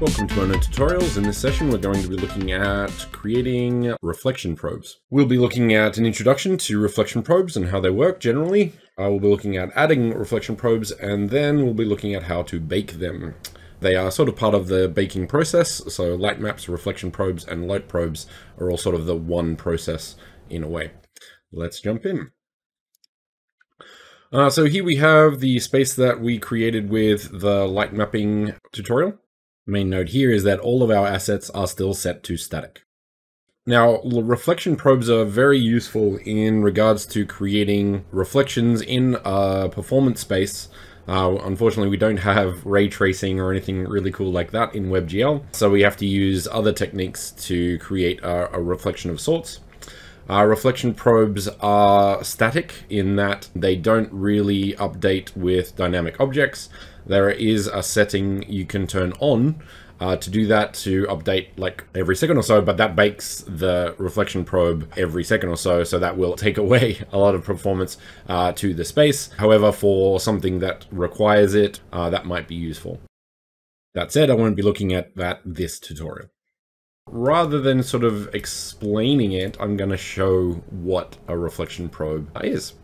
Welcome to Mona Tutorials. In this session, we're going to be looking at creating reflection probes. We'll be looking at an introduction to reflection probes and how they work generally. Uh, we'll be looking at adding reflection probes, and then we'll be looking at how to bake them. They are sort of part of the baking process, so light maps, reflection probes, and light probes are all sort of the one process in a way. Let's jump in. Uh, so here we have the space that we created with the light mapping tutorial. Main note here is that all of our assets are still set to static. Now, reflection probes are very useful in regards to creating reflections in a performance space. Uh, unfortunately, we don't have ray tracing or anything really cool like that in WebGL, so we have to use other techniques to create a, a reflection of sorts. Uh, reflection probes are static in that they don't really update with dynamic objects there is a setting you can turn on uh, to do that to update like every second or so, but that bakes the reflection probe every second or so, so that will take away a lot of performance uh, to the space. However, for something that requires it, uh, that might be useful. That said, I won't be looking at that this tutorial. Rather than sort of explaining it, I'm going to show what a reflection probe is.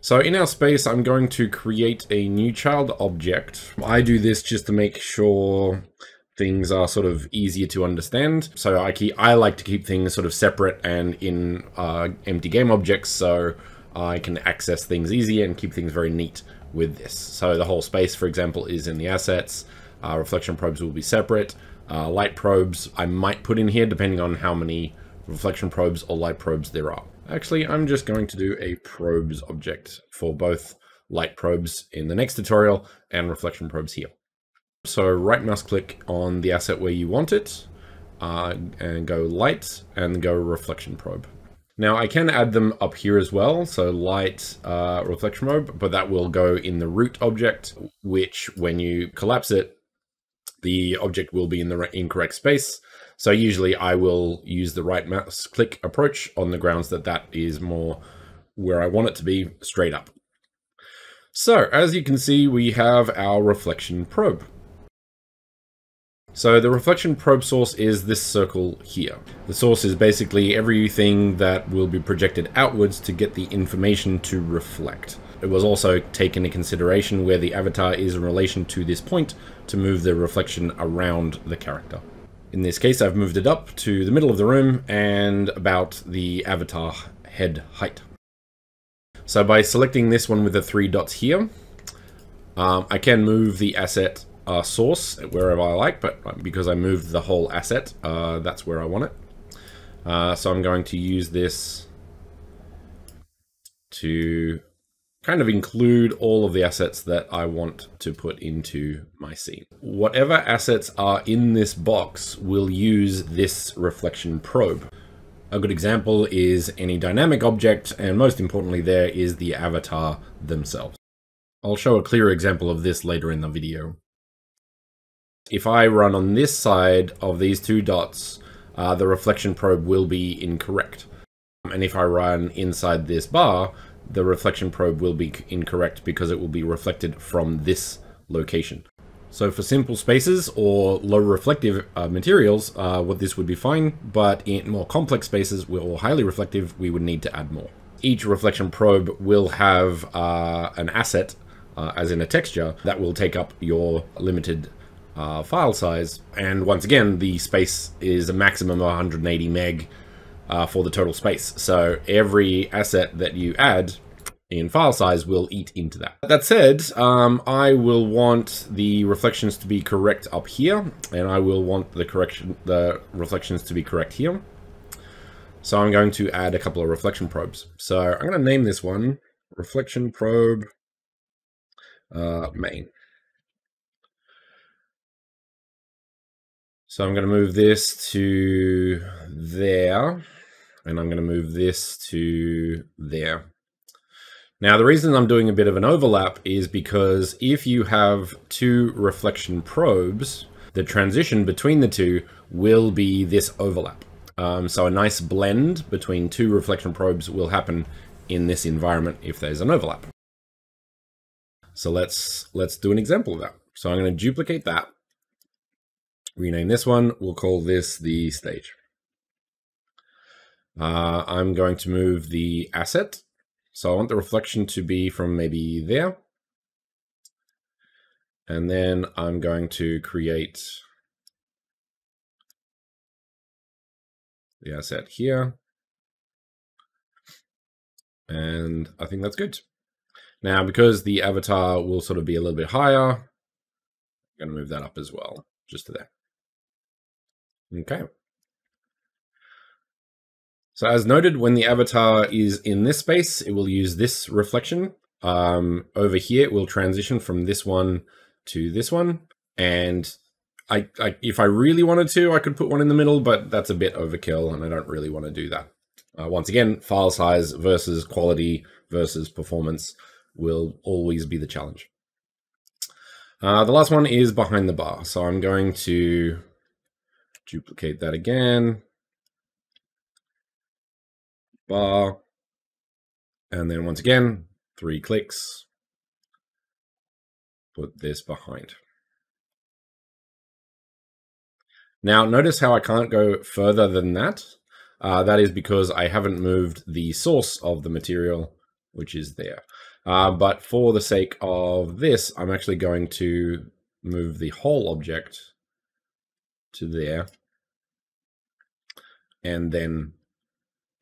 So in our space, I'm going to create a new child object. I do this just to make sure things are sort of easier to understand. So I keep, I like to keep things sort of separate and in uh, empty game objects so I can access things easier and keep things very neat with this. So the whole space, for example, is in the assets. Uh, reflection probes will be separate. Uh, light probes I might put in here depending on how many reflection probes or light probes there are. Actually, I'm just going to do a probes object for both light probes in the next tutorial and reflection probes here. So right mouse click on the asset where you want it uh, and go light and go reflection probe. Now I can add them up here as well, so light uh, reflection probe, but that will go in the root object, which when you collapse it, the object will be in the incorrect space. So usually I will use the right mouse click approach on the grounds that that is more where I want it to be straight up. So as you can see, we have our reflection probe. So the reflection probe source is this circle here. The source is basically everything that will be projected outwards to get the information to reflect. It was also taken into consideration where the avatar is in relation to this point to move the reflection around the character. In this case, I've moved it up to the middle of the room and about the avatar head height. So by selecting this one with the three dots here, um, I can move the asset uh, source wherever I like, but because I moved the whole asset, uh, that's where I want it. Uh, so I'm going to use this to kind of include all of the assets that I want to put into my scene. Whatever assets are in this box will use this reflection probe. A good example is any dynamic object, and most importantly there is the avatar themselves. I'll show a clear example of this later in the video. If I run on this side of these two dots, uh, the reflection probe will be incorrect. And if I run inside this bar, the reflection probe will be incorrect because it will be reflected from this location. So for simple spaces or low reflective uh, materials, uh, what this would be fine, but in more complex spaces or highly reflective, we would need to add more. Each reflection probe will have uh, an asset, uh, as in a texture, that will take up your limited uh, file size. And once again, the space is a maximum of 180 meg uh, for the total space. So every asset that you add in file size will eat into that. That said, um, I will want the reflections to be correct up here, and I will want the correction, the reflections to be correct here. So I'm going to add a couple of reflection probes. So I'm going to name this one reflection probe uh, main. So I'm going to move this to there and I'm going to move this to there. Now, the reason I'm doing a bit of an overlap is because if you have two reflection probes, the transition between the two will be this overlap. Um, so a nice blend between two reflection probes will happen in this environment if there's an overlap. So let's let's do an example of that. So I'm going to duplicate that. rename this one. We'll call this the stage. Uh, I'm going to move the asset. So I want the reflection to be from maybe there. And then I'm going to create the asset here. And I think that's good. Now, because the avatar will sort of be a little bit higher, I'm going to move that up as well, just to there. Okay. So as noted, when the avatar is in this space, it will use this reflection. Um, over here, it will transition from this one to this one. And I, I, if I really wanted to, I could put one in the middle, but that's a bit overkill, and I don't really want to do that. Uh, once again, file size versus quality versus performance will always be the challenge. Uh, the last one is behind the bar. So I'm going to duplicate that again bar. And then once again, three clicks, put this behind. Now notice how I can't go further than that. Uh, that is because I haven't moved the source of the material, which is there. Uh, but for the sake of this, I'm actually going to move the whole object to there and then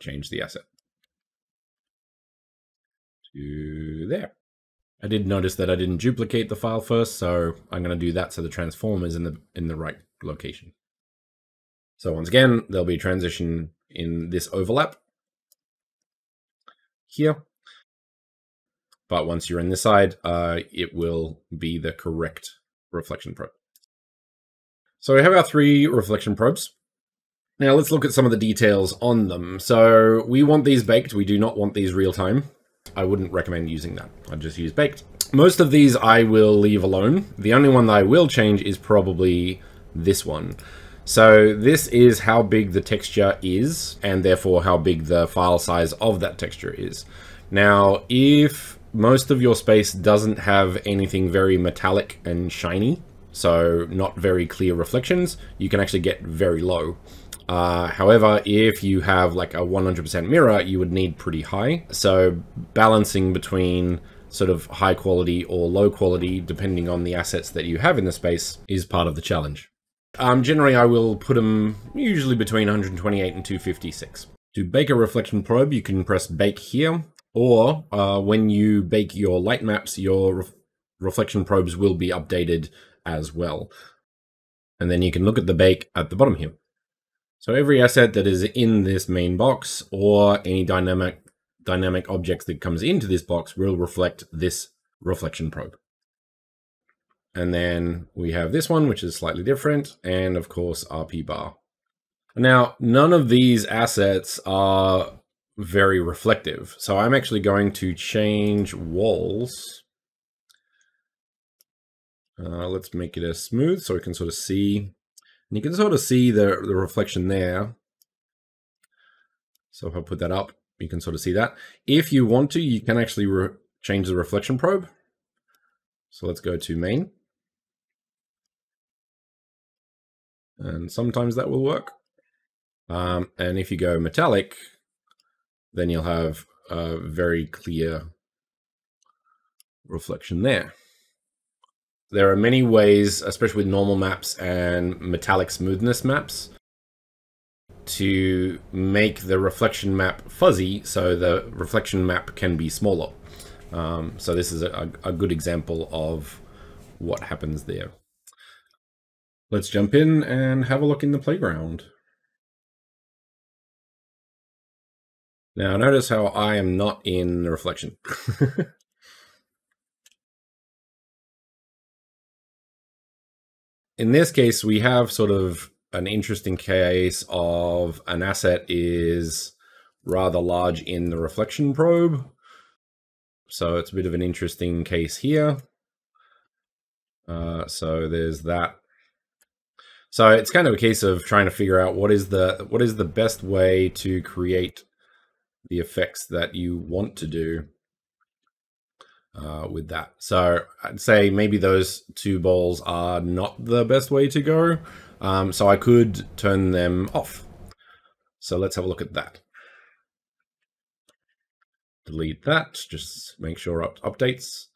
change the asset to there. I did notice that I didn't duplicate the file first, so I'm going to do that so the transform is in the in the right location. So once again, there'll be a transition in this overlap here. But once you're in this side, uh, it will be the correct reflection probe. So we have our three reflection probes. Now let's look at some of the details on them. So we want these baked. We do not want these real time. I wouldn't recommend using that. I'd just use baked. Most of these I will leave alone. The only one that I will change is probably this one. So this is how big the texture is, and therefore how big the file size of that texture is. Now, if most of your space doesn't have anything very metallic and shiny, so not very clear reflections, you can actually get very low. Uh, however, if you have like a 100% mirror, you would need pretty high. So balancing between sort of high quality or low quality, depending on the assets that you have in the space, is part of the challenge. Um, generally, I will put them usually between 128 and 256. To bake a reflection probe, you can press bake here, or uh, when you bake your light maps, your re reflection probes will be updated as well. And then you can look at the bake at the bottom here. So every asset that is in this main box or any dynamic dynamic objects that comes into this box will reflect this reflection probe. And then we have this one, which is slightly different, and of course RP bar. Now, none of these assets are very reflective. So I'm actually going to change walls. Uh, let's make it a smooth so we can sort of see and you can sort of see the, the reflection there. So if I put that up, you can sort of see that. If you want to, you can actually change the reflection probe. So let's go to main. And sometimes that will work. Um, and if you go metallic, then you'll have a very clear reflection there. There are many ways, especially with normal maps and metallic smoothness maps, to make the reflection map fuzzy so the reflection map can be smaller. Um, so this is a, a good example of what happens there. Let's jump in and have a look in the playground. Now notice how I am not in the reflection. in this case, we have sort of an interesting case of an asset is rather large in the reflection probe. So it's a bit of an interesting case here. Uh, so there's that. So it's kind of a case of trying to figure out what is the what is the best way to create the effects that you want to do uh, with that. So I'd say maybe those two balls are not the best way to go. Um, so I could turn them off. So let's have a look at that. Delete that, just make sure up updates.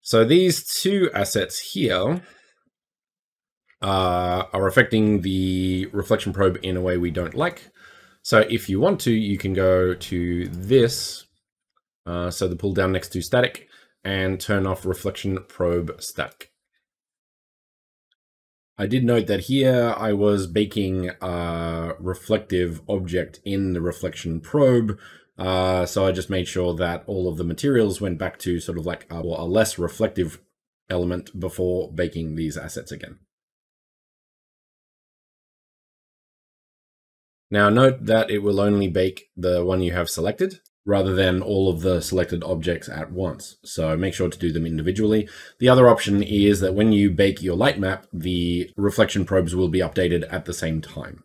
So these two assets here uh, are affecting the reflection probe in a way we don't like. So if you want to, you can go to this, uh, so the pull down next to static, and turn off reflection probe static. I did note that here I was baking a reflective object in the reflection probe, uh, so I just made sure that all of the materials went back to sort of like a, a less reflective element before baking these assets again. Now note that it will only bake the one you have selected rather than all of the selected objects at once. So make sure to do them individually. The other option is that when you bake your light map, the reflection probes will be updated at the same time.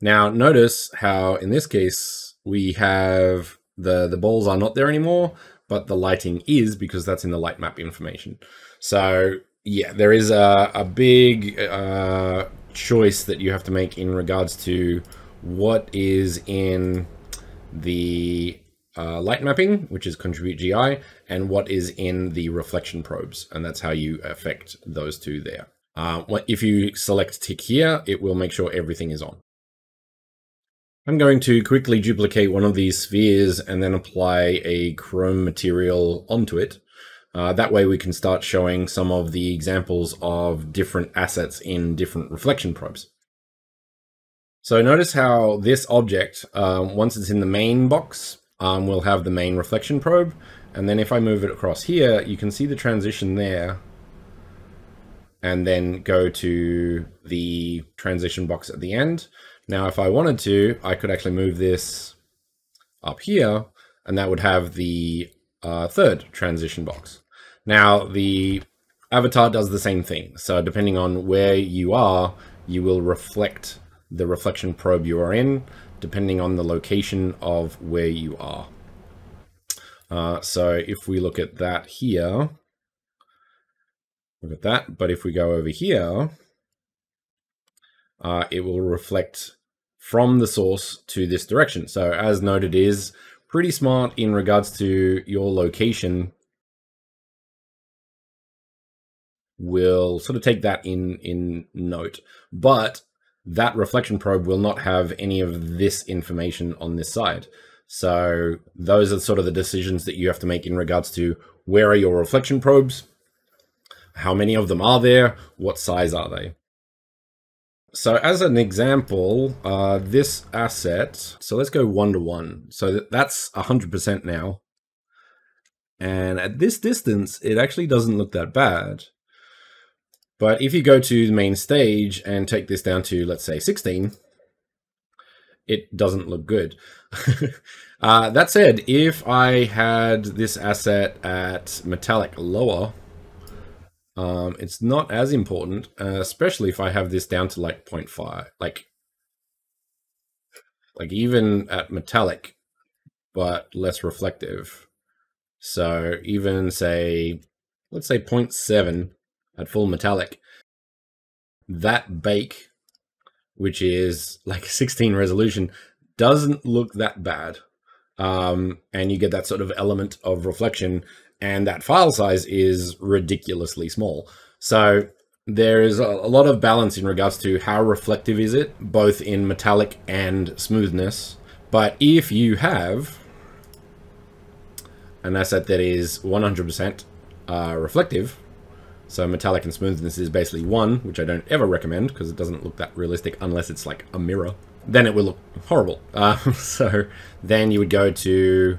Now notice how in this case, we have the, the balls are not there anymore, but the lighting is because that's in the light map information. So yeah, there is a, a big uh, choice that you have to make in regards to what is in the uh, light mapping, which is contribute GI, and what is in the reflection probes. And that's how you affect those two there. Uh, if you select tick here, it will make sure everything is on. I'm going to quickly duplicate one of these spheres and then apply a chrome material onto it. Uh, that way we can start showing some of the examples of different assets in different reflection probes. So notice how this object, um, once it's in the main box, um, will have the main reflection probe. And then if I move it across here, you can see the transition there. And then go to the transition box at the end. Now, if I wanted to, I could actually move this up here, and that would have the uh, third transition box. Now, the avatar does the same thing. So depending on where you are, you will reflect the reflection probe you are in, depending on the location of where you are. Uh, so if we look at that here, look at that. But if we go over here, uh, it will reflect from the source to this direction. So as noted is pretty smart in regards to your location will sort of take that in in note. But that reflection probe will not have any of this information on this side. So those are sort of the decisions that you have to make in regards to where are your reflection probes, how many of them are there, what size are they. So as an example, uh, this asset, so let's go one to one. So that's 100% now. And at this distance, it actually doesn't look that bad. But if you go to the main stage and take this down to, let's say, 16, it doesn't look good. uh, that said, if I had this asset at metallic lower, um, it's not as important, uh, especially if I have this down to like 0.5, like, like even at metallic, but less reflective. So even say, let's say 0.7, at full metallic, that bake, which is like 16 resolution, doesn't look that bad. Um, and you get that sort of element of reflection, and that file size is ridiculously small. So there is a, lot of balance in regards to how reflective is it, both in metallic and smoothness. But if you have an asset that is 100% uh, reflective, so metallic and smoothness is basically one, which I don't ever recommend because it doesn't look that realistic unless it's like a mirror. Then it will look horrible. Uh, so then you would go to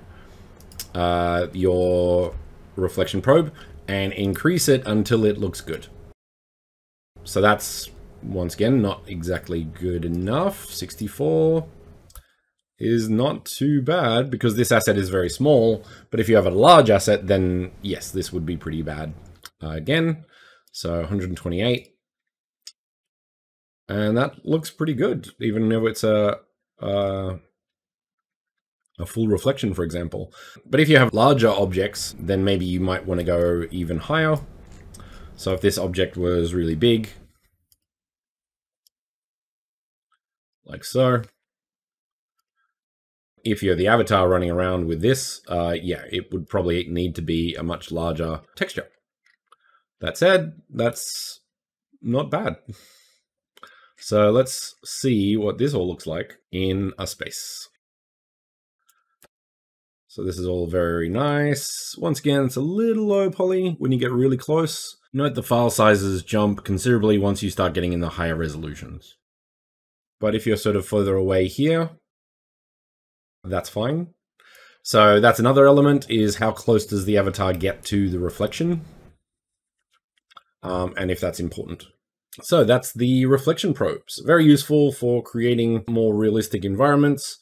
uh, your reflection probe and increase it until it looks good. So that's, once again, not exactly good enough. 64 is not too bad because this asset is very small. But if you have a large asset, then yes, this would be pretty bad uh, again. So 128. And that looks pretty good, even though it's a, a, a full reflection, for example. But if you have larger objects, then maybe you might want to go even higher. So if this object was really big, like so. If you're the avatar running around with this, uh, yeah, it would probably need to be a much larger texture. That said, that's not bad. So let's see what this all looks like in a space. So this is all very nice. Once again, it's a little low poly when you get really close. Note the file sizes jump considerably once you start getting in the higher resolutions. But if you're sort of further away here, that's fine. So that's another element is how close does the avatar get to the reflection um, and if that's important. So that's the reflection probes. Very useful for creating more realistic environments.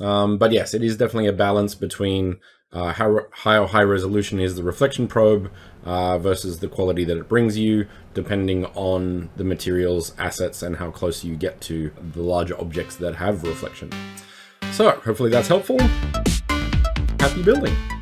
Um, but yes, it is definitely a balance between uh, how high high resolution is the reflection probe uh, versus the quality that it brings you, depending on the materials, assets, and how close you get to the larger objects that have reflection. So hopefully that's helpful. Happy building!